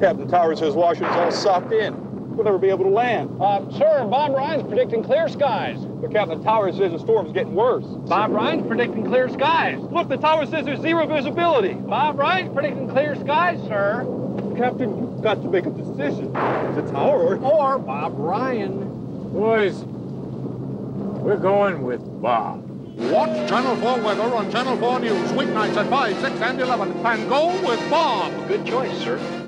Captain Towers says Washington's all socked in. We'll never be able to land. Uh, sir, Bob Ryan's predicting clear skies. But Captain Towers says the storm's getting worse. Bob Ryan's predicting clear skies. Look, the tower says there's zero visibility. Bob Ryan's predicting clear skies, sir. Captain, you've got to make a decision. The tower or Bob Ryan. Boys, we're going with Bob. Watch Channel 4 weather on Channel 4 News, weeknights at 5, 6, and 11, and go with Bob. Good choice, sir.